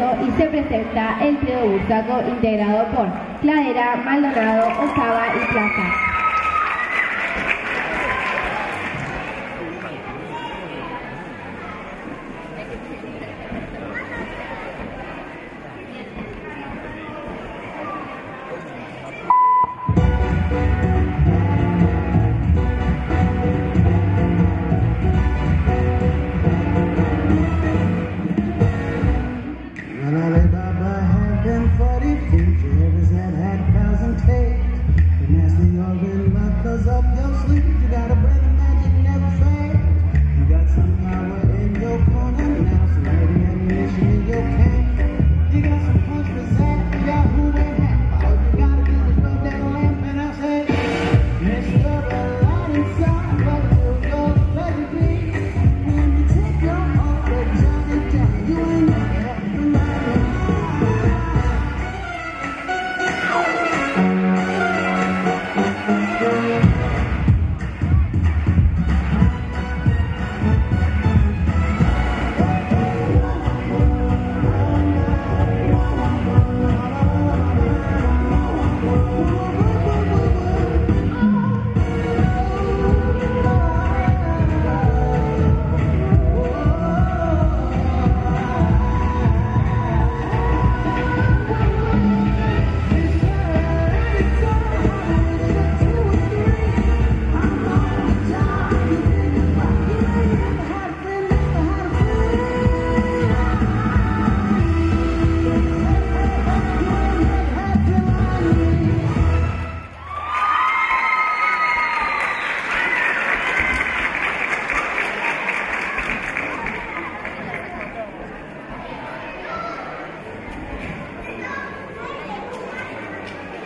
Y se presenta el trío Bursaco integrado por Cladera, Maldonado, Osaba y Plaza. been forty fingers every had had present take. The nasty organ buffers up your sleep, you gotta